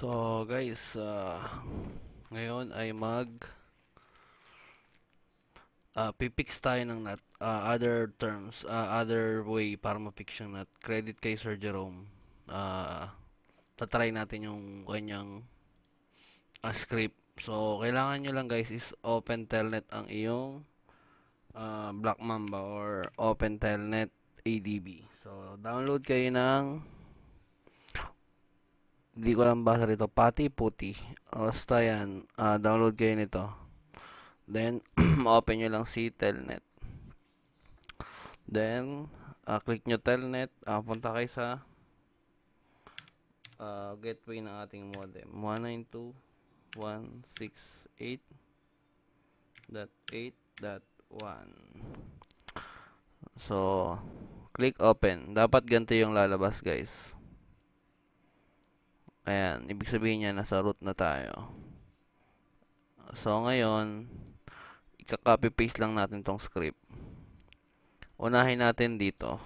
So guys, uh, ngayon ay mag uh, pipix tayo ng nut, uh, other terms, uh, other way para mapix yung nut. Credit kay Sir Jerome. Uh, tatry natin yung kanyang uh, script. So, kailangan nyo lang guys is open telnet ang iyong uh, Black Mamba or open telnet ADB. So, download kayo ng hindi ko lang basa rito, pati puti. Basta yan, uh, download kayo nito. Then, open nyo lang si Telnet. Then, uh, click nyo Telnet, uh, punta kayo sa uh, gateway ng ating modem. 192.168.8.1 So, click open. Dapat ganito yung lalabas guys. Ayan, ibig sabihin niya nasa root na tayo. So, ngayon, ika-copy paste lang natin tong script. Unahin natin dito.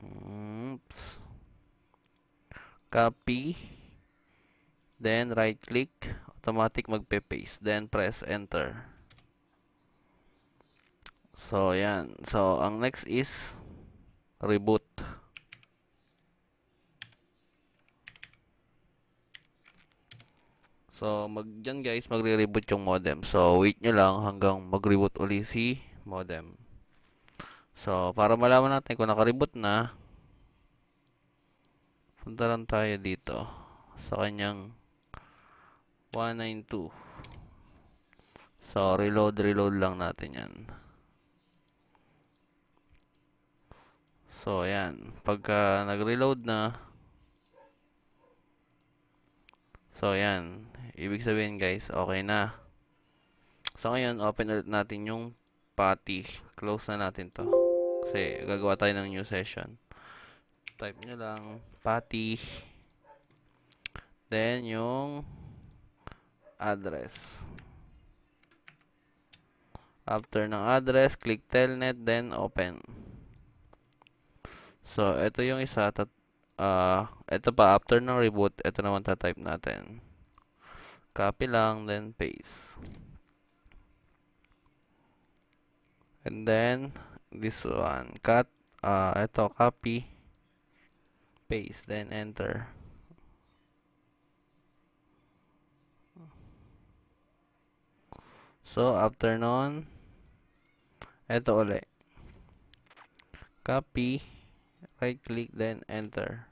Oops. Copy. Then, right click. Automatic magpe-paste. Then, press enter. So, yan. So, ang next is reboot. So, mag dyan guys, magre-reboot yung modem. So, wait nyo lang hanggang mag-reboot uli si modem. So, para malaman natin kung naka-reboot na, punta lang tayo dito sa kanyang 192. So, reload, reload lang natin yan. So, ayan. Pagka nag-reload na, so, ayan. Ibig sabihin guys, okay na. So ngayon, open ulit natin yung pati. Close na natin to. Kasi gagawa tayo ng new session. Type nyo lang, pati. Then yung address. After ng address, click telnet, then open. So, ito yung isa. Tat, uh, ito pa, after ng reboot, ito naman ta-type natin. Copy lang, then paste. And then, this one, cut, uh, ito, copy, paste, then enter. So, after nun, ito ulit. Copy, right click, then enter.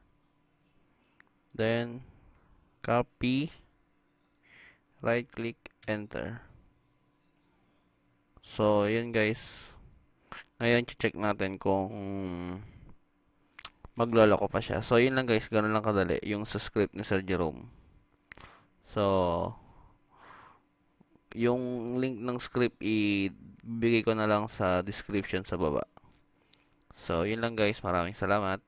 Then, copy, right click enter. So yun guys. Ngayon check natin kung magloloko pa siya. So yun lang guys. Ganun lang kadali yung sa script ni Sir Jerome. So yung link ng script ibigay ko na lang sa description sa baba. So yun lang guys. Maraming salamat